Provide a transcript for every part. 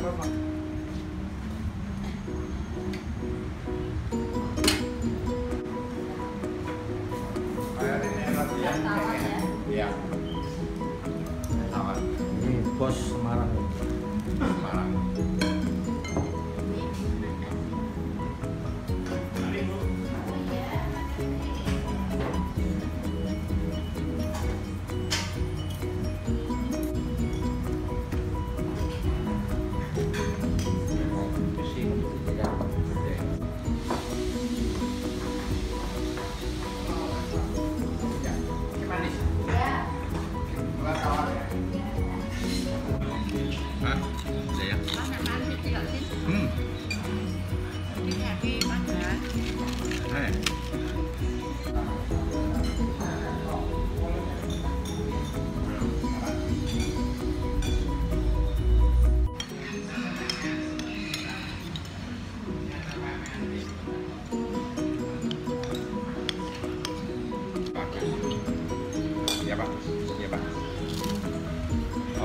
Iya. Tawar. Ini bos. Semarang.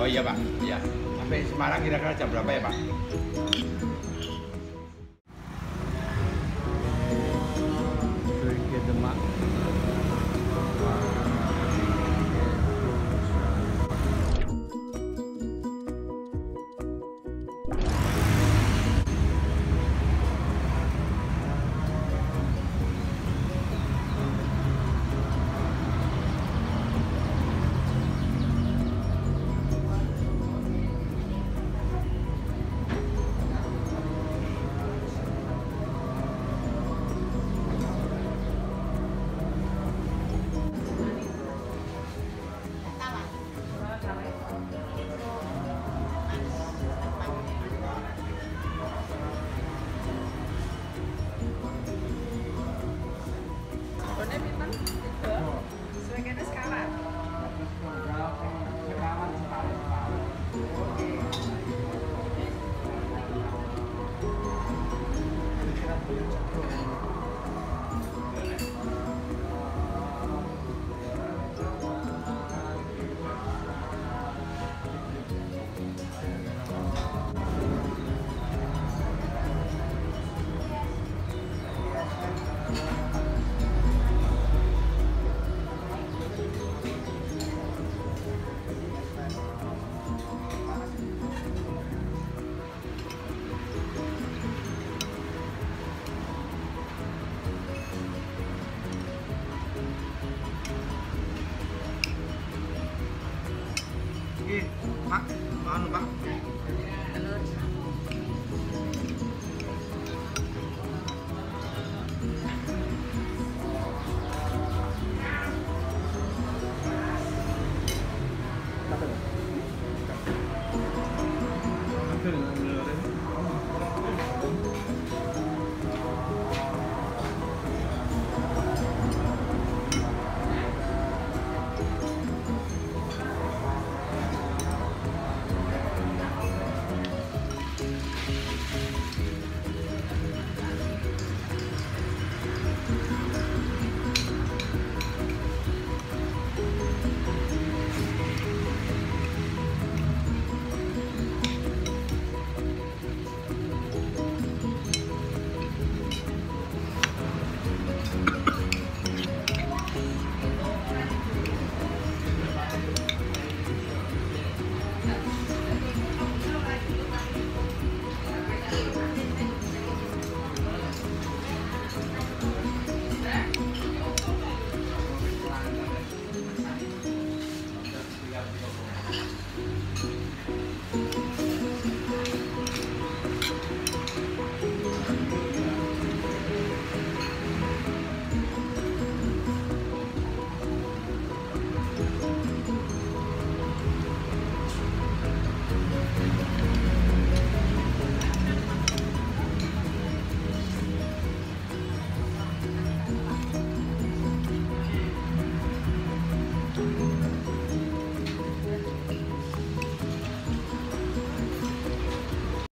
Oh iya pak, iya. Sampai Semarang kira-kira jam berapa ya pak? Pak, anu pak.